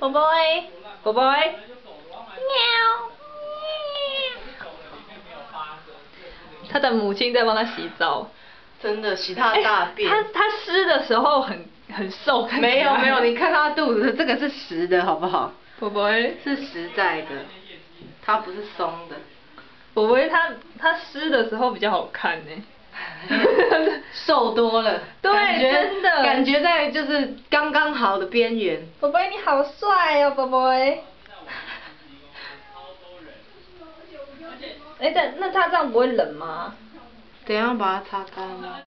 宝宝哎，宝宝哎，喵。他的母亲在帮他洗澡。真的洗他的大便。他他湿的时候很很瘦。没有没有，你看他肚子，这个是实的，好不好？宝宝哎，是实在的，它不是松的。宝宝他他湿的时候比较好看呢。瘦多了，对，真的，感觉在就是刚刚好的边缘。宝贝你好帅哦，宝贝。哎，但那他这样不会冷吗？等下把它擦干。